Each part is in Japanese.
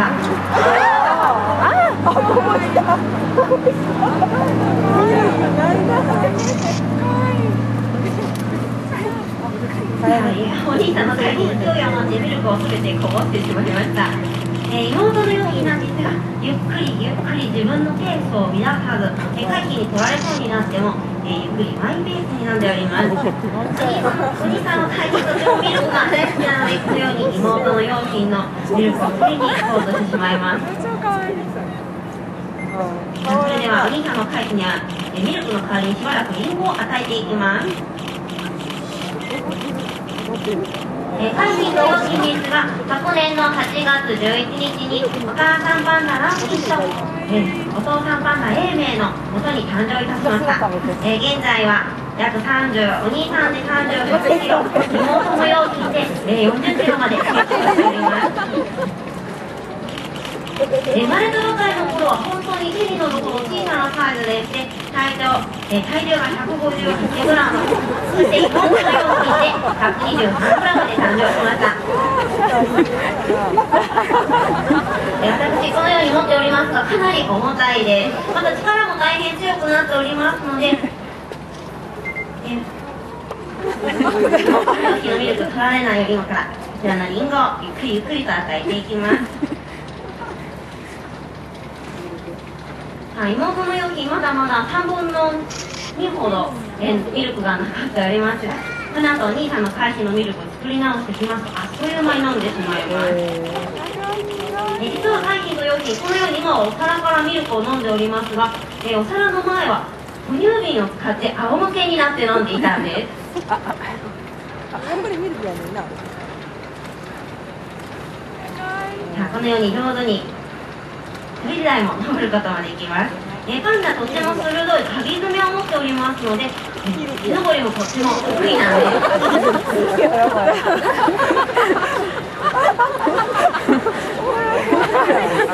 お兄さんの大変勢い余ってミルクをすべてこぼしてしまいました、えー、妹のよう。になんですがゆっくりゆっくり自分のペースを乱さず、えー、回避に取られそう。になっても、え、ゆっくりマイペースに飲んでおりますお兄さんは最近とてもミルクが大好きなのでこのように妹の用品のミルクを手に行こうとしてしまいますそれではお兄さんの会議にはミルクの代わりにしばらくリンゴを与えていきますえー、会議の用心ですが昨年の8月11日にお母さんパンダランキと、え、お父さんパンダ永明のもとに誕生いたしました、え、現在は約30お兄さんで38キロ妹の容器で、え、40キロまで成長しております。生まれたばかりの頃は本当に手に乗るほど小さなサイズでして体重、え体重が 158g そして妹の容器で 123g で誕生しました私このように持っております。がかなり重たいですまた力も大変強くなっておりますので容器のミルク取られないように今からこちらのリンゴをゆっくりゆっくりと与えていきます はい、妹の容器まだまだ3分の2ほど、えミルクが残っておりますこの後お兄さんの返しのミルクを作り直してきますとあっという間に飲んでしまいますえ実は海浜の容器このように今はお皿からミルクを飲んでおりますが、えお皿の前は哺乳瓶を使って仰向けになって飲んでいたんです。さあこのように上手に滑り台も登ることもできます。えパンダとっても鋭い鍵爪を持っておりますので、木登りもとっても得意なんで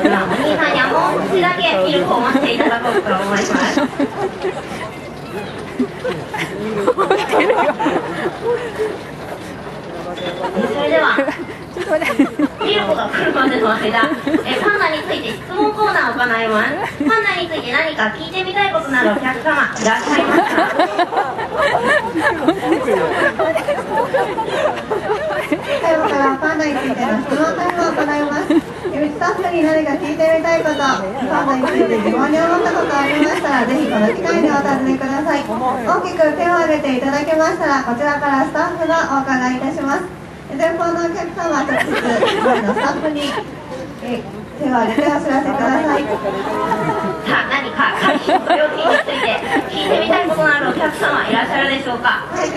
お兄さんにはもう少しだけミルクを待っていただこうと思います。それでは。ミルコが来るまでの間、えパンダについて質問コーナーを行いますパンダについて何か聞いてみたいことなるお客様。いらっしゃい。ますか最後からパンダについての質問タイムを行います。スタッフに何か聞いてみたいことパンダについて疑問に思ったことありましたらぜひこの機会にお尋ねください。大きく手を挙げていただけましたらこちらからスタッフがお伺いいたします。前方のお客様は直接前のスタッフに、え手を挙げてお知らせください。さあ何か会費の料金について聞いてみたいことのあるお客様いらっしゃるでしょうか、はい